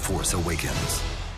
Force awakens.